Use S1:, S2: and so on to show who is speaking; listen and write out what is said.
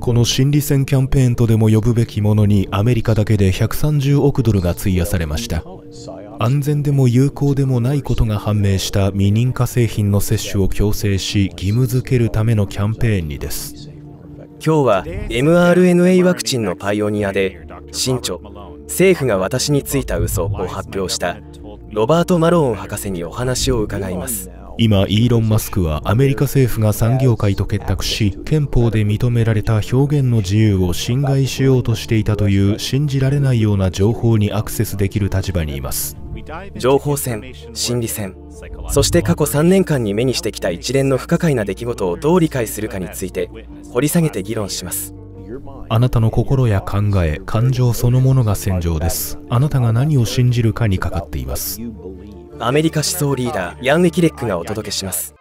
S1: この心理戦キャンペーンとでも呼ぶべきものにアメリカだけで130億ドルが費やされました。安全でも有効でもないことが判明した未認可製品の接種を強制し義務付けるためのキャンペーンにです
S2: 今日は mRNA ワクチンのパイオニアで新著政府が私についた嘘を発表したロバート・マローン博士にお話を伺います。
S1: 今イーロン・マスクはアメリカ政府が産業界と結託し憲法で認められた表現の自由を侵害しようとしていたという信じられないような情報にアクセスできる立場にいます。
S2: 情報戦心理戦そして過去3年間に目にしてきた一連の不可解な出来事をどう理解するかについて掘り下げて議論します。
S1: あなたの心や考え、感情そのものが戦場です。あなたが何を信じるかにかかっています。
S2: アメリカ思想リーダー、ヤン・エキレックがお届けします。